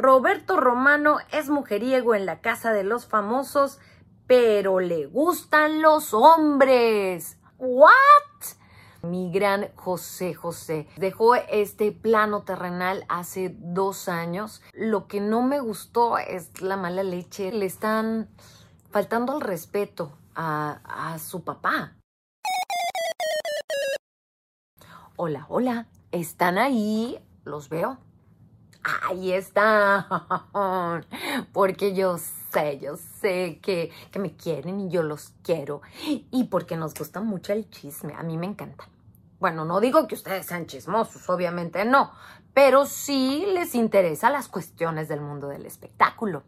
Roberto Romano es mujeriego en la casa de los famosos, pero le gustan los hombres. ¿What? Mi gran José José dejó este plano terrenal hace dos años. Lo que no me gustó es la mala leche. Le están faltando el respeto a, a su papá. Hola, hola, ¿están ahí? ¿Los veo? Ahí están. Porque yo sé, yo sé que, que, me quieren y yo los quiero. Y porque nos gusta mucho el chisme. A mí me encanta. Bueno, no digo que ustedes sean chismosos, obviamente no pero sí les interesa las cuestiones del mundo del espectáculo.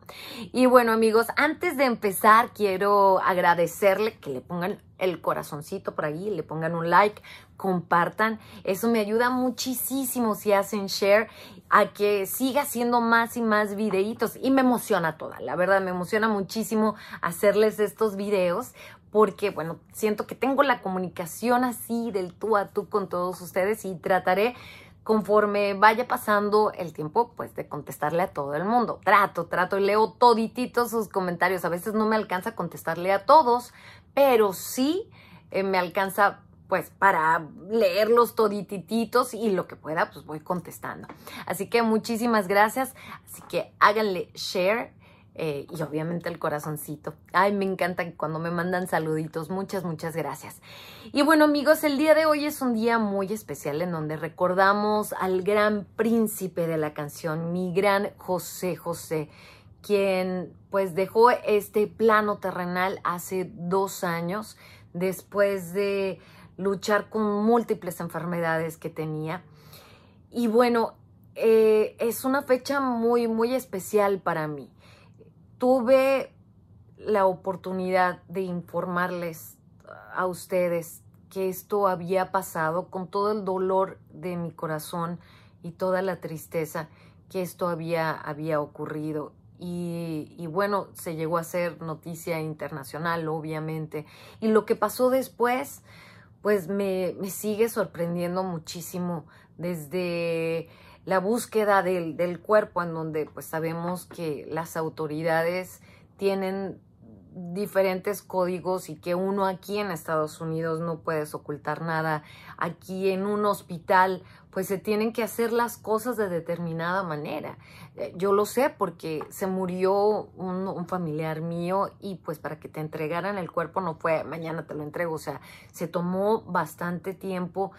Y bueno amigos, antes de empezar quiero agradecerle que le pongan el corazoncito por ahí, le pongan un like, compartan. Eso me ayuda muchísimo si hacen share a que siga haciendo más y más videitos. Y me emociona toda, la verdad, me emociona muchísimo hacerles estos videos porque, bueno, siento que tengo la comunicación así del tú a tú con todos ustedes y trataré conforme vaya pasando el tiempo, pues de contestarle a todo el mundo. Trato, trato y leo todititos sus comentarios. A veces no me alcanza a contestarle a todos, pero sí eh, me alcanza pues para leerlos todititos y lo que pueda pues voy contestando. Así que muchísimas gracias. Así que háganle share eh, y obviamente el corazoncito. Ay, me encanta cuando me mandan saluditos. Muchas, muchas gracias. Y bueno amigos, el día de hoy es un día muy especial en donde recordamos al gran príncipe de la canción, mi gran José José, quien pues dejó este plano terrenal hace dos años después de luchar con múltiples enfermedades que tenía. Y bueno, eh, es una fecha muy, muy especial para mí tuve la oportunidad de informarles a ustedes que esto había pasado con todo el dolor de mi corazón y toda la tristeza que esto había, había ocurrido. Y, bueno, se llegó a ser noticia internacional, obviamente. Y lo que pasó después, pues me, me sigue sorprendiendo muchísimo desde la búsqueda del, del cuerpo en donde pues sabemos que las autoridades tienen diferentes códigos y que uno aquí en Estados Unidos no puedes ocultar nada. Aquí en un hospital pues se tienen que hacer las cosas de determinada manera. Eh, yo lo sé porque se murió un, un, familiar mío y pues para que te entregaran el cuerpo no fue mañana te lo entrego, o sea, se tomó bastante tiempo.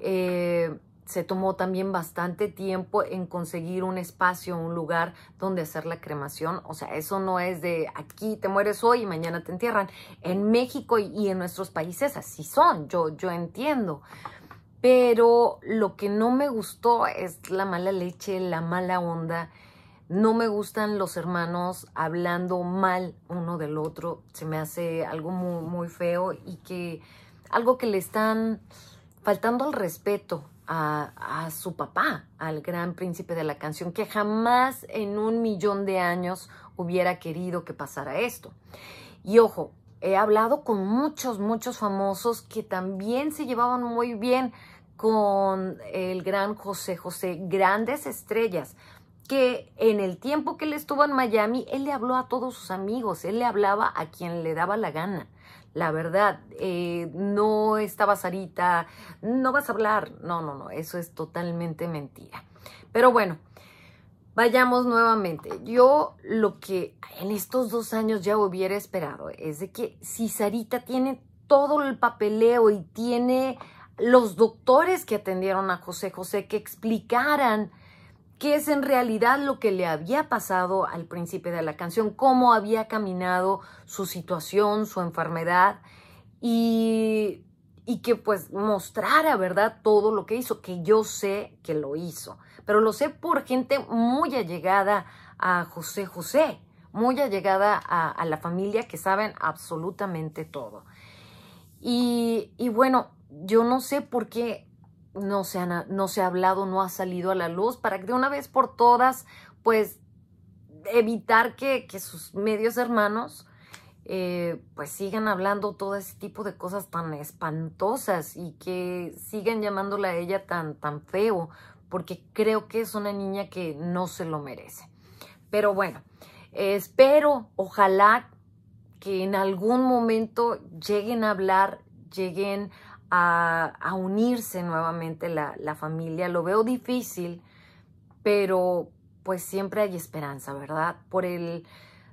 Eh, se tomó también bastante tiempo en conseguir un espacio, un lugar donde hacer la cremación. O sea, eso no es de aquí te mueres hoy y mañana te entierran. En México y en nuestros países así son, yo, yo entiendo. Pero lo que no me gustó es la mala leche, la mala onda. No me gustan los hermanos hablando mal uno del otro. Se me hace algo muy, muy feo y que algo que le están faltando al respeto a, su papá, al gran príncipe de la canción, que jamás en un millón de años hubiera querido que pasara esto. Y ojo, he hablado con muchos, muchos famosos que también se llevaban muy bien con el gran José José, grandes estrellas, que en el tiempo que él estuvo en Miami, él le habló a todos sus amigos, él le hablaba a quien le daba la gana la verdad, eh, no estaba Sarita, no vas a hablar. No, no, no, eso es totalmente mentira. Pero bueno, vayamos nuevamente. Yo lo que en estos dos años ya hubiera esperado es de que si Sarita tiene todo el papeleo y tiene los doctores que atendieron a José José que explicaran qué es en realidad lo que le había pasado al príncipe de la canción, cómo había caminado su situación, su enfermedad y, y que pues mostrara, ¿verdad? Todo lo que hizo, que yo sé que lo hizo, pero lo sé por gente muy allegada a José José, muy allegada a, a la familia que saben absolutamente todo. Y, y bueno, yo no sé por qué no se, no se ha hablado, no ha salido a la luz, para que de una vez por todas, pues, evitar que, que sus medios hermanos, eh, pues, sigan hablando todo ese tipo de cosas tan espantosas y que sigan llamándola a ella tan, tan feo, porque creo que es una niña que no se lo merece. Pero bueno, espero, ojalá que en algún momento lleguen a hablar, lleguen a, unirse nuevamente la, la familia. Lo veo difícil, pero pues siempre hay esperanza, ¿verdad? Por el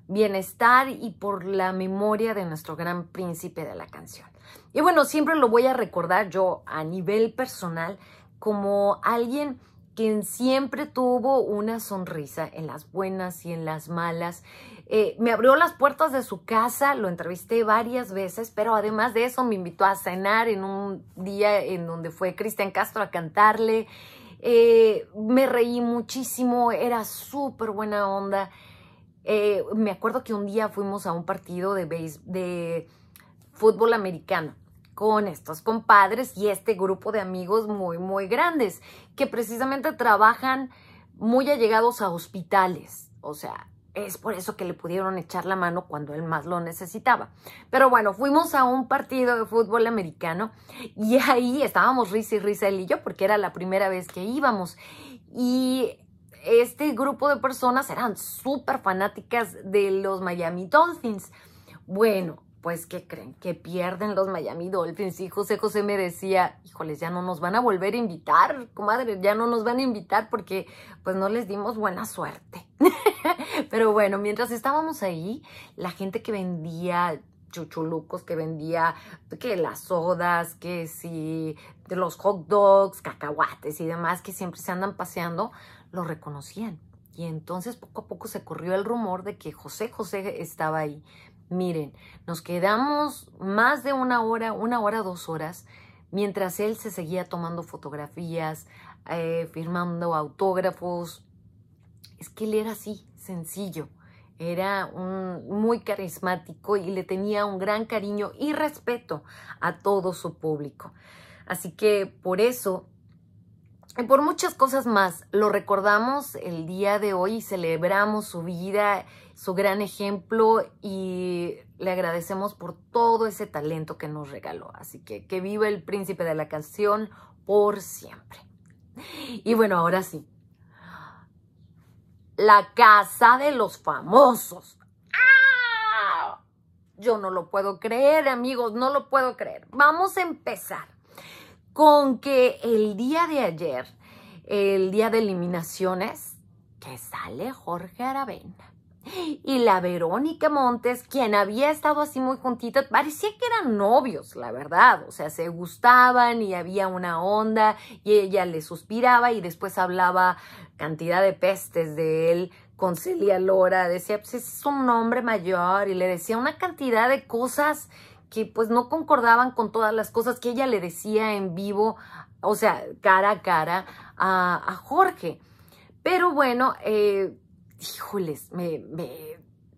bienestar y por la memoria de nuestro gran príncipe de la canción. Y bueno, siempre lo voy a recordar yo a nivel personal como alguien quien siempre tuvo una sonrisa en las buenas y en las malas. Eh, me abrió las puertas de su casa, lo entrevisté varias veces, pero además de eso me invitó a cenar en un día en donde fue Cristian Castro a cantarle. Eh, me reí muchísimo, era súper buena onda. Eh, me acuerdo que un día fuimos a un partido de, de fútbol americano con estos compadres y este grupo de amigos muy, muy grandes que precisamente trabajan muy allegados a hospitales. O sea, es por eso que le pudieron echar la mano cuando él más lo necesitaba. Pero bueno, fuimos a un partido de fútbol americano y ahí estábamos risa y risa él y yo porque era la primera vez que íbamos. Y este grupo de personas eran súper fanáticas de los Miami Dolphins. Bueno, pues, ¿qué creen? Que pierden los Miami Dolphins. Y José José me decía, híjoles, ya no nos van a volver a invitar, comadre, ya no nos van a invitar porque pues no les dimos buena suerte. Pero bueno, mientras estábamos ahí, la gente que vendía chuchulucos, que vendía que las sodas, que si los hot dogs, cacahuates y demás que siempre se andan paseando, lo reconocían. Y entonces poco a poco se corrió el rumor de que José José estaba ahí. Miren, nos quedamos más de una hora, una hora, dos horas, mientras él se seguía tomando fotografías, eh, firmando autógrafos. Es que él era así, sencillo. Era un, muy carismático y le tenía un gran cariño y respeto a todo su público. Así que por eso y por muchas cosas más, lo recordamos el día de hoy y celebramos su vida, su gran ejemplo y le agradecemos por todo ese talento que nos regaló. Así que que viva el príncipe de la canción por siempre. Y bueno, ahora sí. La casa de los famosos. ¡Ah! Yo no lo puedo creer, amigos, no lo puedo creer. Vamos a empezar con que el día de ayer, el día de eliminaciones, que sale Jorge Aravena. Y la Verónica Montes, quien había estado así muy juntita, parecía que eran novios, la verdad. O sea, se gustaban y había una onda y ella le suspiraba y después hablaba cantidad de pestes de él con Celia Lora. Decía, pues es un hombre mayor y le decía una cantidad de cosas que pues no concordaban con todas las cosas que ella le decía en vivo, o sea, cara a cara a, Jorge. Pero bueno, eh, híjoles, me,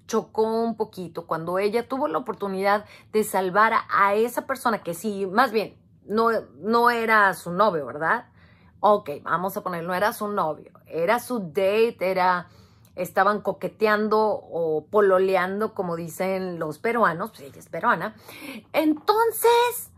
chocó un poquito cuando ella tuvo la oportunidad de salvar a, esa persona que sí, más bien, no, no era su novio, ¿verdad? Ok, vamos a poner, no era su novio, era su date, era estaban coqueteando o pololeando, como dicen los peruanos, pues ella es peruana. Entonces,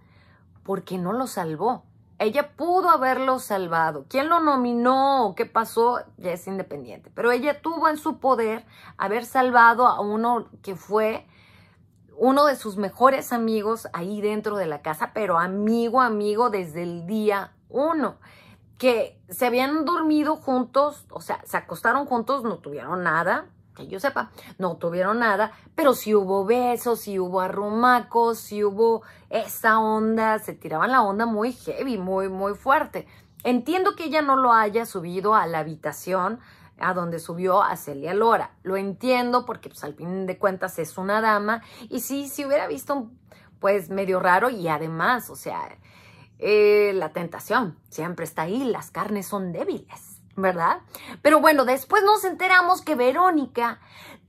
¿por qué no lo salvó? Ella pudo haberlo salvado. ¿Quién lo nominó? ¿Qué pasó? Ya es independiente. Pero ella tuvo en su poder haber salvado a uno que fue uno de sus mejores amigos ahí dentro de la casa, pero amigo, amigo desde el día uno que se habían dormido juntos, o sea, se acostaron juntos, no tuvieron nada, que yo sepa, no tuvieron nada, pero sí hubo besos, sí hubo arrumacos, sí hubo esa onda, se tiraban la onda muy heavy, muy, muy fuerte. Entiendo que ella no lo haya subido a la habitación a donde subió a Celia Lora. Lo entiendo porque pues al fin de cuentas es una dama y sí, si hubiera visto pues medio raro y además, o sea, eh, la tentación siempre está ahí, las carnes son débiles, ¿verdad? Pero bueno, después nos enteramos que Verónica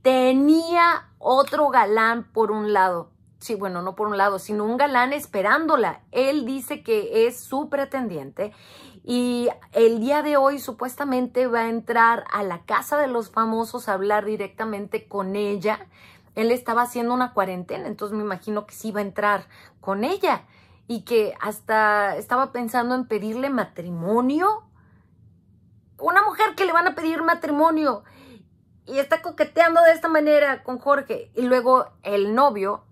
tenía otro galán por un lado. Sí, bueno, no por un lado, sino un galán esperándola. Él dice que es su pretendiente y el día de hoy supuestamente va a entrar a la casa de los famosos a hablar directamente con ella. Él estaba haciendo una cuarentena, entonces me imagino que sí va a entrar con ella y que hasta estaba pensando en pedirle matrimonio. Una mujer que le van a pedir matrimonio. y está coqueteando de esta manera con Jorge. Y luego el novio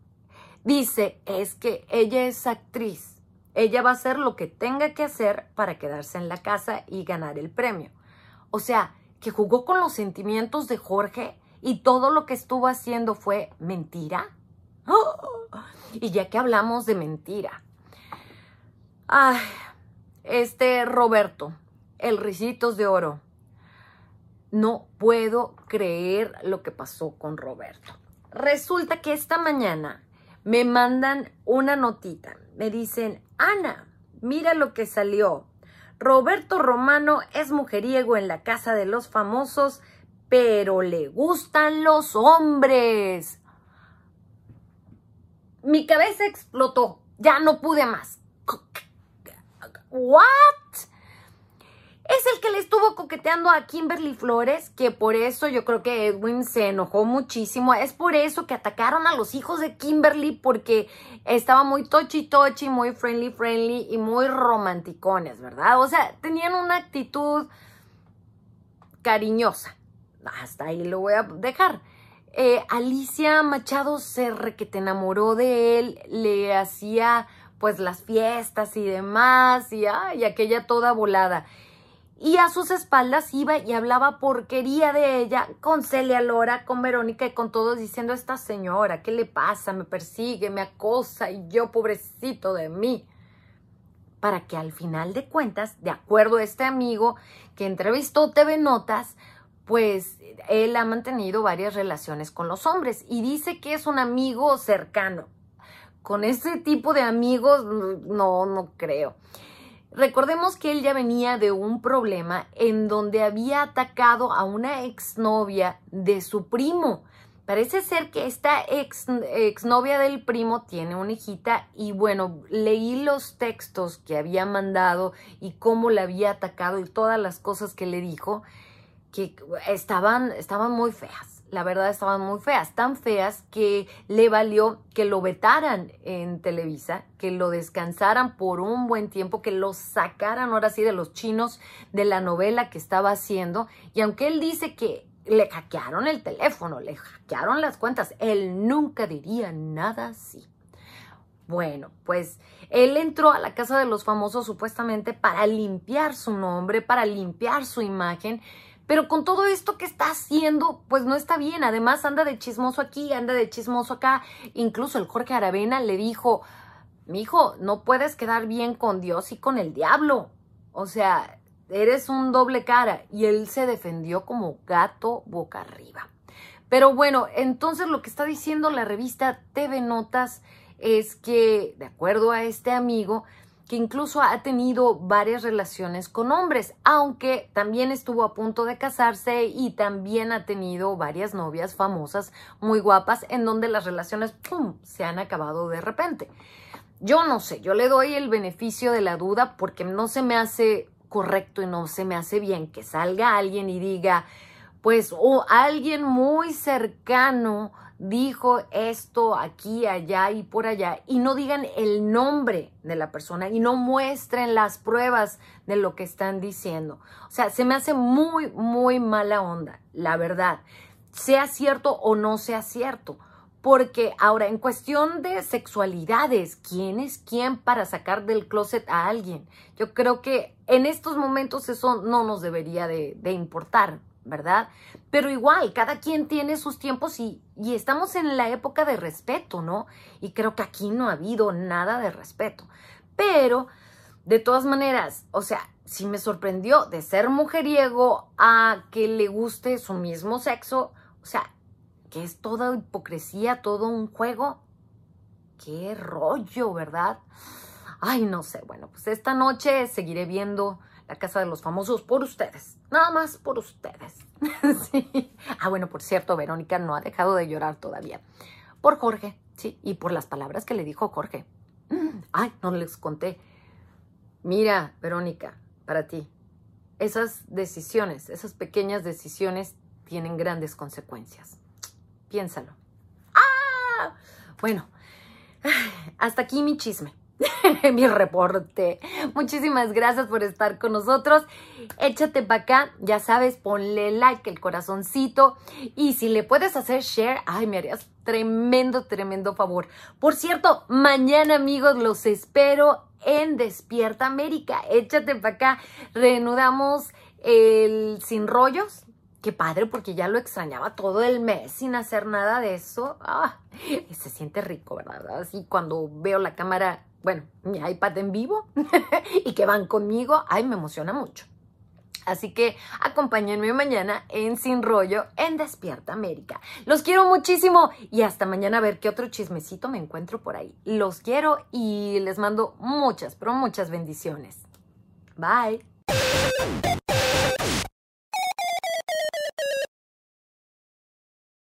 dice, es que ella es actriz. Ella va a hacer lo que tenga que hacer para quedarse en la casa y ganar el premio. O sea, que jugó con los sentimientos de Jorge y todo lo que estuvo haciendo fue mentira. Y ya que hablamos de mentira. Ay, este Roberto, el Ricitos de Oro. No puedo creer lo que pasó con Roberto. Resulta que esta mañana me mandan una notita. Me dicen, Ana, mira lo que salió. Roberto Romano es mujeriego en la casa de los famosos, pero le gustan los hombres. Mi cabeza explotó. Ya no pude más. ¿What? Es el que le estuvo coqueteando a Kimberly Flores, que por eso yo creo que Edwin se enojó muchísimo. Es por eso que atacaron a los hijos de Kimberly, porque estaba muy tochi tochi, muy friendly friendly y muy romanticones, ¿verdad? O sea, tenían una actitud cariñosa. Hasta ahí lo voy a dejar. Eh, Alicia Machado se que te enamoró de él, le hacía pues las fiestas y demás, y, ay, aquella toda volada y a sus espaldas iba y hablaba porquería de ella con Celia Lora, con Verónica y con todos diciendo, esta señora, ¿qué le pasa? Me persigue, me acosa y yo pobrecito de mí. Para que al final de cuentas, de acuerdo a este amigo que entrevistó TV Notas, pues él ha mantenido varias relaciones con los hombres y dice que es un amigo cercano. Con ese tipo de amigos, no, no creo. Recordemos que él ya venía de un problema en donde había atacado a una exnovia de su primo. Parece ser que esta ex, exnovia del primo tiene una hijita y bueno, leí los textos que había mandado y cómo la había atacado y todas las cosas que le dijo que estaban, estaban muy feas la verdad estaban muy feas, tan feas que le valió que lo vetaran en Televisa, que lo descansaran por un buen tiempo, que lo sacaran ahora sí de los chinos de la novela que estaba haciendo. Y aunque él dice que le hackearon el teléfono, le hackearon las cuentas, él nunca diría nada así. Bueno, pues él entró a la casa de los famosos supuestamente para limpiar su nombre, para limpiar su imagen pero con todo esto que está haciendo, pues no está bien. Además, anda de chismoso aquí, anda de chismoso acá. Incluso el Jorge Aravena le dijo, mi hijo, no puedes quedar bien con Dios y con el diablo. O sea, eres un doble cara. Y él se defendió como gato boca arriba. Pero bueno, entonces lo que está diciendo la revista TV Notas es que, de acuerdo a este amigo, que incluso ha tenido varias relaciones con hombres, aunque también estuvo a punto de casarse y también ha tenido varias novias famosas muy guapas en donde las relaciones ¡pum! se han acabado de repente. Yo no sé, yo le doy el beneficio de la duda porque no se me hace correcto y no se me hace bien que salga alguien y diga, pues, o alguien muy cercano dijo esto aquí, allá y por allá, y no digan el nombre de la persona y no muestren las pruebas de lo que están diciendo. O sea, se me hace muy, muy mala onda, la verdad, sea cierto o no sea cierto. Porque ahora, en cuestión de sexualidades, ¿quién es quién para sacar del closet a alguien? Yo creo que en estos momentos eso no nos debería de, de importar, ¿verdad? Pero igual, cada quien tiene sus tiempos y, estamos en la época de respeto, ¿no? Y creo que aquí no ha habido nada de respeto. Pero, de todas maneras, o sea, si me sorprendió de ser mujeriego a que le guste su mismo sexo, o sea, que es toda hipocresía, todo un juego. Qué rollo, ¿verdad? Ay, no sé. Bueno, pues esta noche seguiré viendo la Casa de los Famosos por ustedes. Nada más por ustedes. Ah, bueno, por cierto, Verónica no ha dejado de llorar todavía. Por Jorge, sí, y por las palabras que le dijo Jorge. Ay, no les conté. Mira, Verónica, para ti, esas decisiones, esas pequeñas decisiones tienen grandes consecuencias. Piénsalo. ¡Ah! Bueno, hasta aquí mi chisme. mi reporte. Muchísimas gracias por estar con nosotros. Échate para acá, ya sabes, ponle like, el corazoncito. Y si le puedes hacer share, ay, me harías tremendo, tremendo favor. Por cierto, mañana amigos, los espero en Despierta América. Échate para acá. Reanudamos el Sin Rollos. Qué padre, porque ya lo extrañaba todo el mes sin hacer nada de eso. Ah, se siente rico, ¿verdad? Así cuando veo la cámara bueno, mi iPad en vivo y que van conmigo, ay, me emociona mucho. Así que acompáñenme mañana en Sin Rollo en Despierta América. Los quiero muchísimo y hasta mañana a ver qué otro chismecito me encuentro por ahí. Los quiero y les mando muchas, pero muchas bendiciones. Bye.